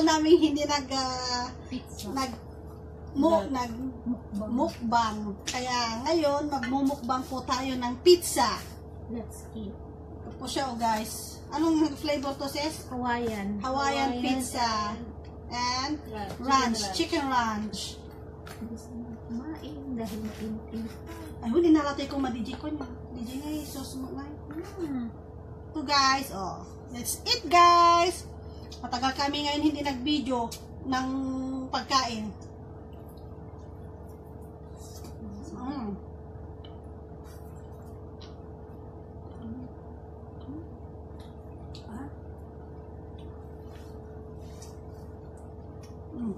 matagal namin hindi nag Pizza. nag mu, Nag- Mukbang. Kaya ngayon magmumukbang po tayo ng pizza. Let's eat. Po siya oh guys. Anong flavor to sis? Hawaiian. Hawaiian pizza and ranch, chicken ranch. mo kumain dahil mainit-init. Ay, hindi nalatay ko ma-DJ ko niya. DJ nga yung sauce mo nga. Hmm. Ito guys, oh. Let's eat guys! Matagal kami ngayon hindi nag-video ng pagkain. Mm. Ah. Mm.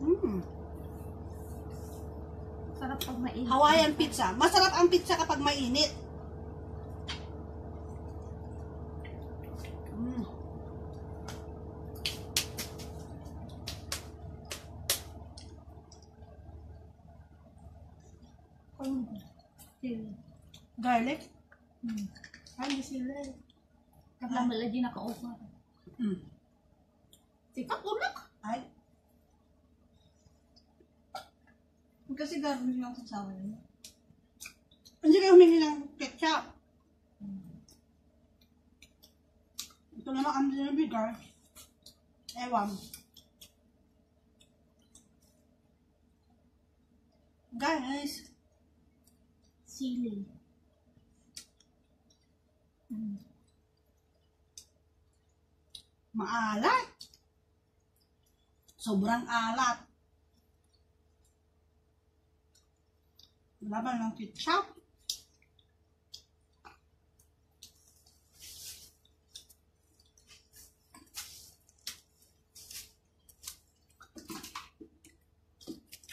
Mm. Sarap pag mainit. Hawaiian pizza. Masarap ang pizza kapag mainit. Sili. Garlic? Hmm. Ay, hindi sila. eh. Kapag malagi naka-offer. Mm. Sikat unak. Ay. Kasi garlic lang sa sawa yun. Hindi kayo humingi ng ketchup. Ito naman ang binibigar. Ewan. Guys, Sili. Hmm. maalat. Sobrang alat. Wala ba ng ketchup?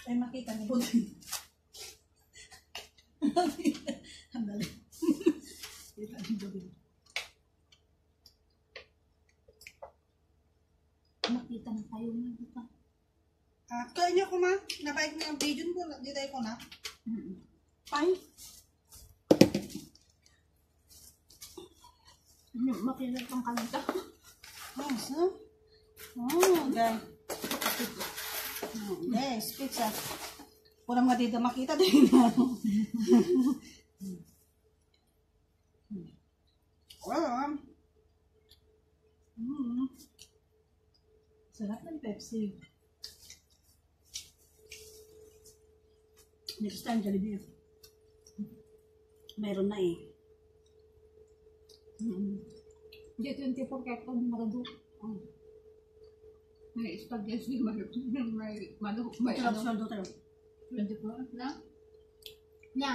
Ay, makita ni Buti. Ang dali. Kita ni Buti. Nakita na tayo na dito. Ah, kaya niyo ko ma, nabaik niyo ang video ko, di tayo ko na. Hmm. Ay, Makilag kang kalita. oh, so. Oh, okay. Oh, yes, pizza. Pura mga dito makita din. well, mm. Sarap ng Pepsi. Next time, Jollibee. Meron na eh. Mm. Hindi, 24 kahit pag marado. Oh. May spaghetti, may may manok, may Sarap ano. sweldo tayo. 24 na? Nya.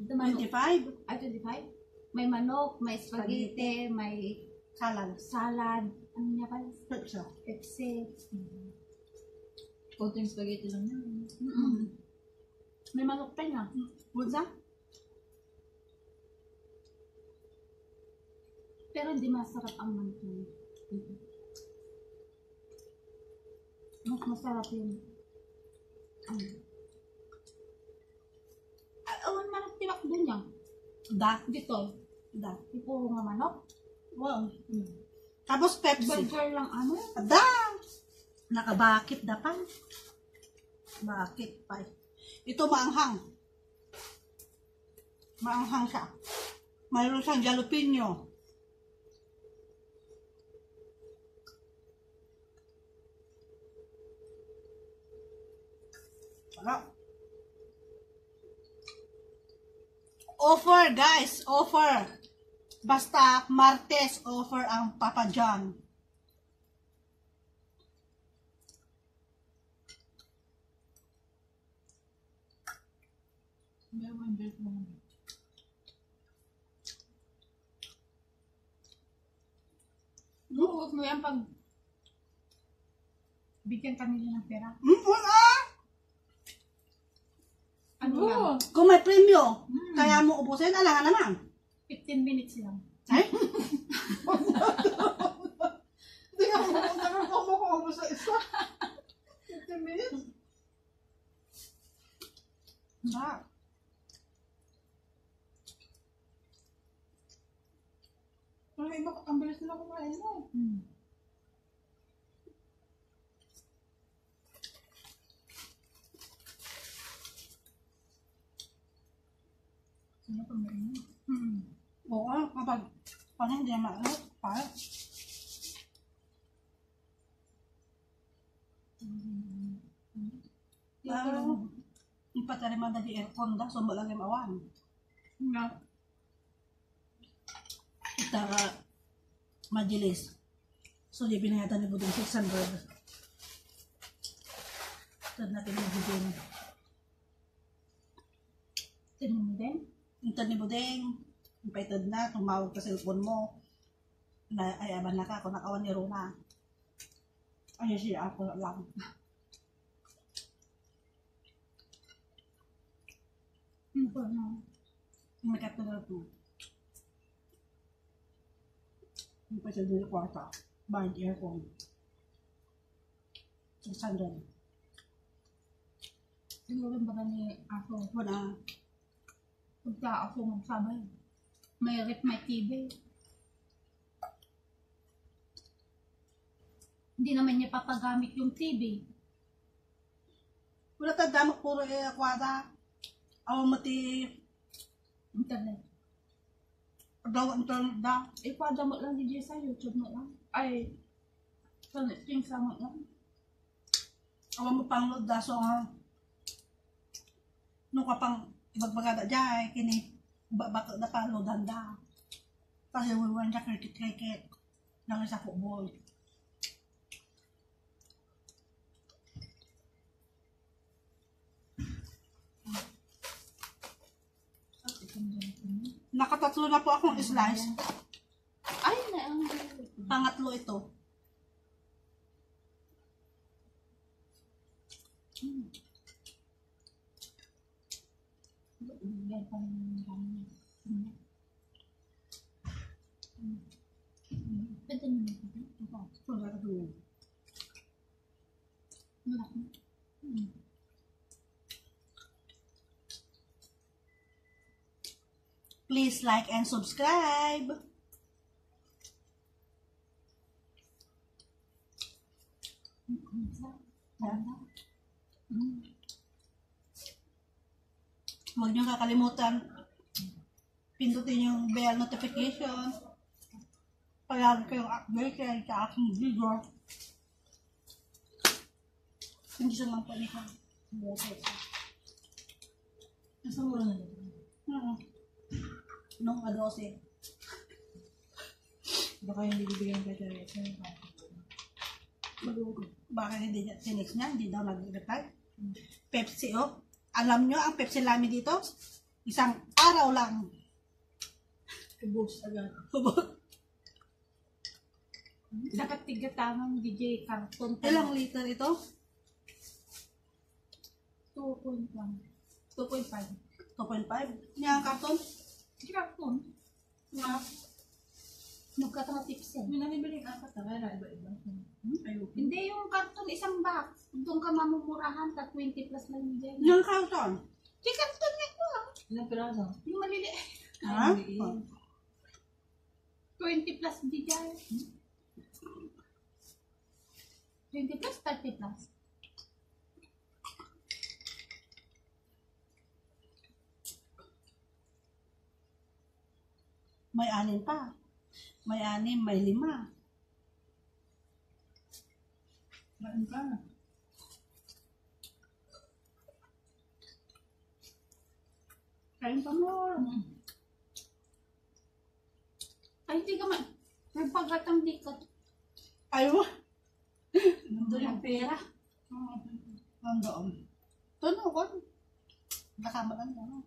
Ito manok. 25? Ay, 25? May manok, may spaghetti, may Salad. salad. Ano niya pa? Pepsi. Pepsi. Konting spaghetti lang yan. Mm-mm. May manok pa niya. That? Pero hindi masarap ang manok niya. Mas masarap yun. Ano? Ah, awan manok doon niya. Da. Dito. Da. Ipuro nga manok. Wow. Tapos Pepsi. Burger lang ano. Da. Nakabakit da pa. Bakit pa. Ito maanghang. Maanghang siya. Mayroon siyang jalapeno. Wala. Offer, guys. Offer. Basta Martes offer ang Papa John. Meron date mo. Buhos mo yan pag bigyan ka nila ng pera. Hmm, wala! Oo. Kung may premyo, Hmm. kaya mo ubusin, alangan naman. 15 minutes lang. Ay? Hindi ka pumunta ng kumukuha mo sa isa. 15 minutes. Ba? Ang iba, ang bilis nila kumain mo. Hmm. Ano pa meron? Hmm. Oo, kapag pag hindi na maano, pa. Parang, yung patarimanda di aircon da, so malagay mawan. Nga. Ita ka, majilis. So, di binayatan ni Budong 600. Ito natin ni Budong. Tinan mo din? Ito ni Budeng, yung paitad na, tumawag ka cellphone mo. Na, ay, aban na ka, kung nakawan ni Rona. Ay, siya ako lang. Ano pa na? Yung may katulad mo. Yung paitad ni kwarta. Bayad aircon. 600. Siguro ba ni ako? Wala. Pagka ako magsabay. May rep, may TV. Hindi naman niya papagamit yung TV. Wala ka damak puro eh, kwarta. Awa mati, Internet. daw internet da. Eh, pada mo lang DJ sa YouTube mo lang. Ay, sa Netflix mo lang. Awa mo pang load da, so nga. Nung ka pang ibagbagada dyan, kini, bakit na pa loadan da. Kasi wiwan dyan kirkit-kirkit. Lang sa football. Nakatatlo na po akong slice. Ay, na ang Pangatlo ito. Yan pa ng kami. Pwede naman ito. Ito. Wala ka doon. Wala ko. Please like and subscribe. Huwag niyo kakalimutan pindutin yung bell notification para kayong updated sa aking video. Hindi siya lang panikan. Nasa mura na yun. Hmm. Nung adose. Baka hindi bibigyan ka tayo. Bakit hindi niya, sinex niya, hindi daw nag-reply. Pepsi, oh. Alam nyo, ang Pepsi Lami dito, isang araw lang. Ubus agad. Dapat tigatamang DJ karton. Ilang liter ito? 2.1. 2.5. 2.5. Yung karton? Karton. Nga. Nagkatanga tips yan. May nabibili ka apat na kaya iba-iba. Ayun. Hindi yung karton, isang box. Doon ka mamumurahan, ta 20 plus lang yung dyan. Yung karton? Si karton nga ko ah. Ilang piraso? Yung malili. Ha? Ay, maliit. 20 plus di dyan. 20 plus, 30 plus. May anin pa. May anin, may lima. Maan ka. Kain pa mo. Ay, hindi ka man. Nagpagatang di ka. Ayaw. Nandun yung pera. Nandoon. Tuno ko. Nakama lang yan.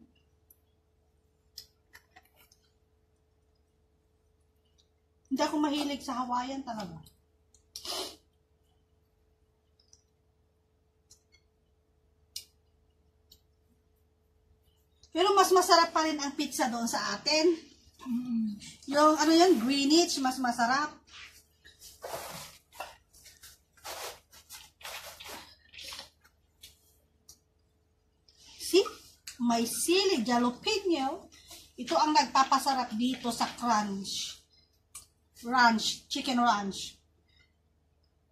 Hindi ako mahilig sa Hawaiian talaga. Pero mas masarap pa rin ang pizza doon sa atin. Yung ano yan, Greenwich, mas masarap. See? May sili, jalapeno. Ito ang nagpapasarap dito sa crunch. Ranch, chicken ranch.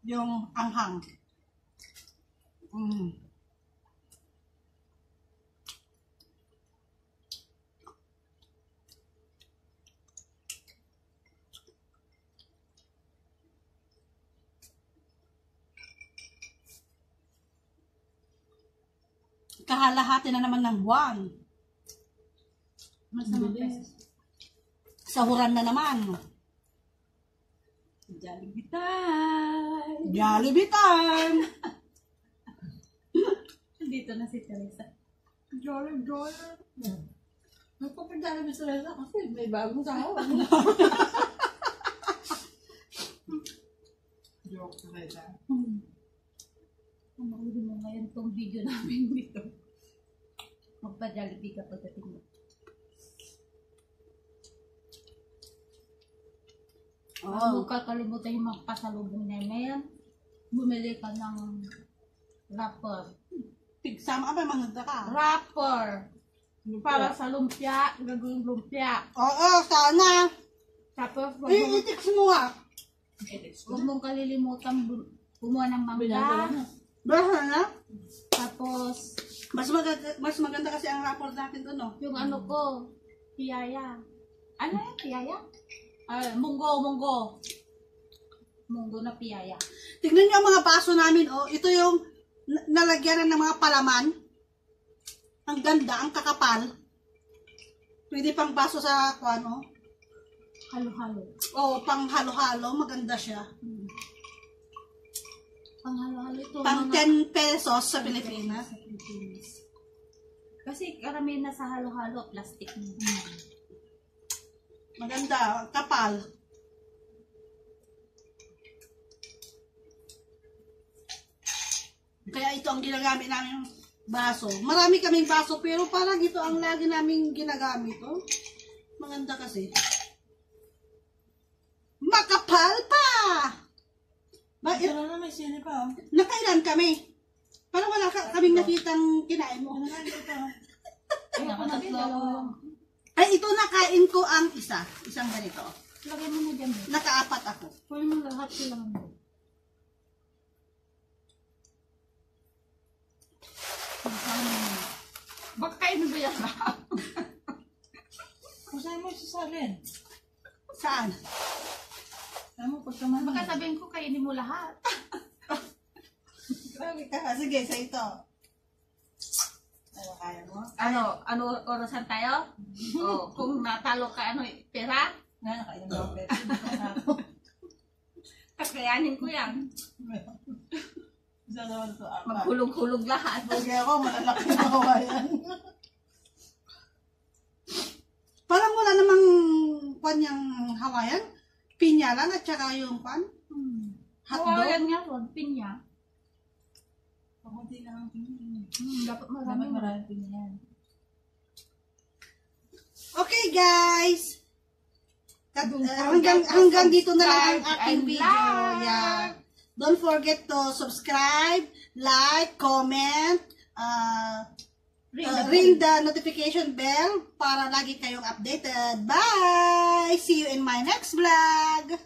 Yung anghang. Mm. Kahalahati na naman ng buwan. Masamang pesos. Sahuran na naman. Jollibee time! Jollibee time! Dito na si Teresa. Jolly, jolly. Nagpapadala mo sa Reza kasi may bagong sahod. Joke na Reza. Hmm. Panoorin mo ngayon tong video namin dito. Magpa-Jollibee ka pagdating mo. Huwag mo Oh. kakalimutan yung mga pasalubong na yan. Bumili ka ng wrapper. Tigsama ka ba, mangagda ka? Wrapper! Para sa lumpia, gagawin lumpia. Oo, sana. Tapos, huwag mo, I-text mo nga. huwag mong kalilimutan kumuha ng mangga. na. Tapos, Mas maganda, mas maganda kasi ang rapport natin doon, no? yung ano ko, piyaya. Ano yan, piyaya? Ay, munggo, munggo. Munggo na piyaya. Tignan niyo ang mga baso namin, oh. Ito yung na- nalagyan ng mga palaman. Ang ganda, ang kakapal. Pwede pang baso sa kuan, oh. Halo-halo. Oh, pang halo-halo, maganda siya. Pang halo-halo ito. Pang mga- 10 pesos sa Pilipinas. Sa Pilipinas. Kasi karamihan na sa halo-halo, plastic na. Maganda, kapal. Kaya ito ang ginagamit namin baso. Marami kaming baso pero parang ito ang lagi naming ginagamit. Oh. Maganda kasi. Makapal pa! Ba, Ito na may sili pa. oh. nakailan kami? Parang wala ka, kaming nakitang kinain mo. Ay, ako. Ay, ito nakain ko ang isa. Isang ganito. Lagay mo na dyan. Nakaapat ako. Kunin mo lahat silang mo. Baka kain ba yan? Kung saan mo isasalin? Saan? Saan mo pagkaman? Baka sabihin ko kainin mo lahat. Grabe ka. Sige, sa ito. Ano kaya mo? Ano, ano orasan tayo? oh, kung natalo ka ano, pera, Nga, nakain mo kakayanin ko yan. Isa naman ito. Apat. Maghulog-hulog lahat. Bagay ako, malalaki na kawayan. Parang wala namang kanyang Hawaiian. Pinya lang at saka yung pan. Hmm. Hotdog. Hawayan nga ron, pinya. Pakunti lang ang tingin. Hmm, dapat Dapat marami. maraming pinyan. Okay, guys. Don't uh, hanggang, hanggang dito na lang ang aking video. Yeah. Don't forget to subscribe, like, comment, uh, Ring uh, the ring the notification bell para lagi kayong updated. Bye! See you in my next vlog!